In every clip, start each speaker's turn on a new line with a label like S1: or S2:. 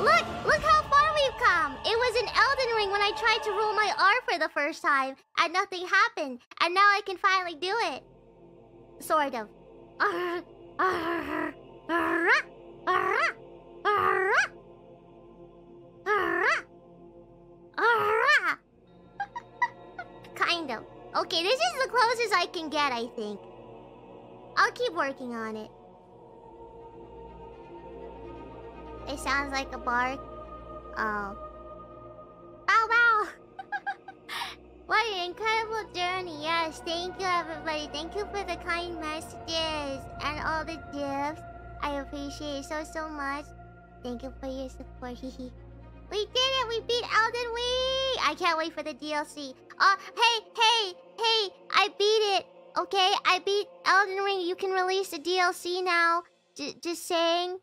S1: Look, look how far we've come. It was in Elden Ring when I tried to roll my R for the first time, and nothing happened. And now I can finally do it. Sort of. kind of. Okay, this is the closest I can get, I think. I'll keep working on it. It sounds like a bark. Oh. Um, bow wow! what an incredible journey. Yes, thank you everybody. Thank you for the kind messages and all the gifts. I appreciate it so, so much. Thank you for your support. we did it! We beat Elden Ring! I can't wait for the DLC. Oh, hey, hey, hey! I beat it! Okay, I beat Elden Ring. You can release the DLC now. J just saying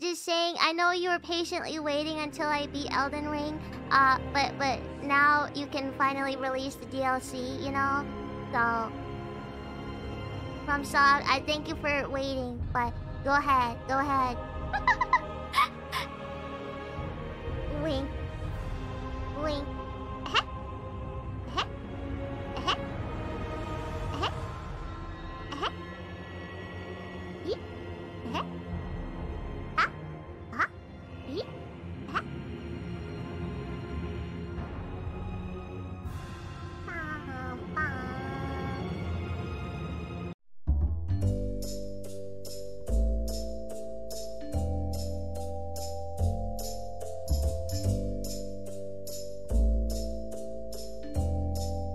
S1: just saying, I know you were patiently waiting until I beat Elden Ring, uh, but but now you can finally release the DLC, you know. So, FromSoft, I thank you for waiting, but go ahead, go ahead. wink, wink. Uh-huh.